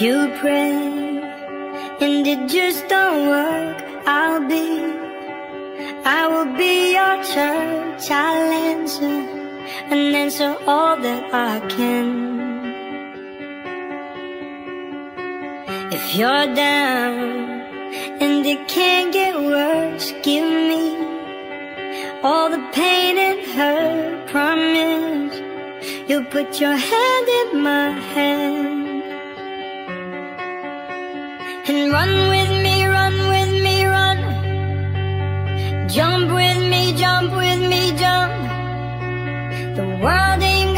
You pray and it just don't work, I'll be, I will be your church. I'll answer and answer all that I can. If you're down and it can't get worse, give me all the pain and hurt. Promise you'll put your hand in my hand. And run with me, run with me, run. Jump with me, jump with me, jump. The world ain't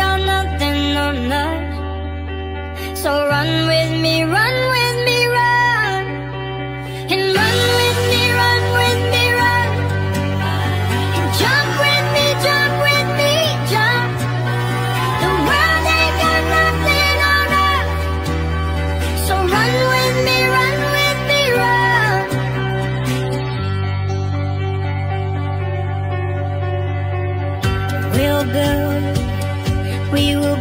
will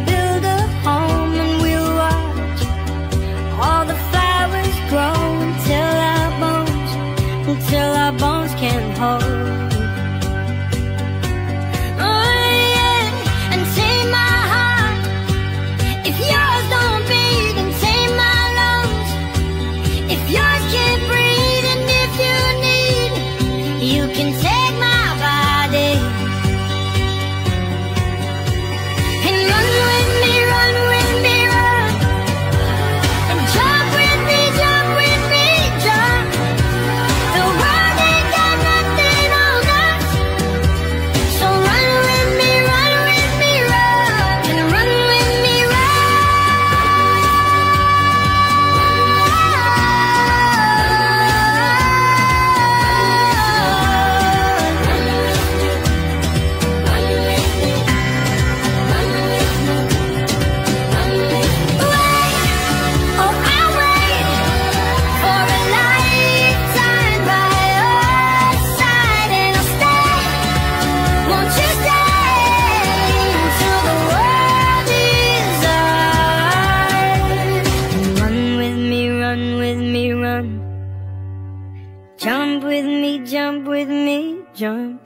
with me, jump with me, jump.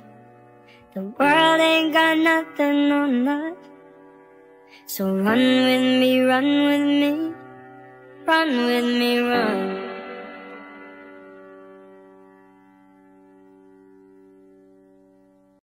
The world ain't got nothing on us. So run with me, run with me, run with me, run.